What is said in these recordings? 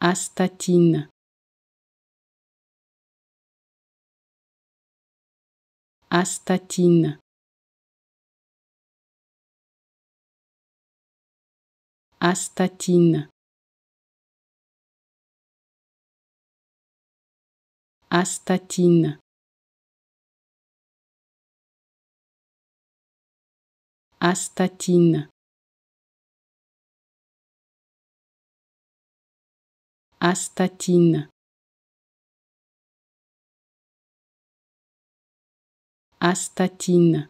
Astatine. Astatine. Astatine. Astatine. Astatine. Astatine. Astatine.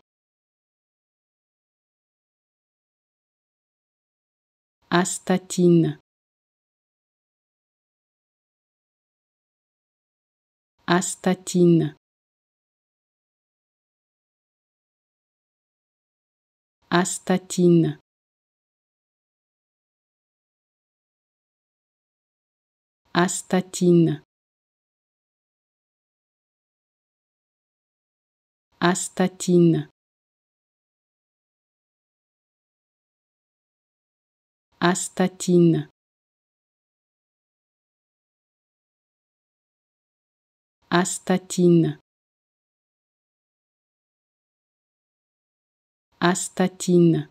Astatine. Astatine. Astatine. Astatine. Astatine. Astatine. Astatine. Astatine.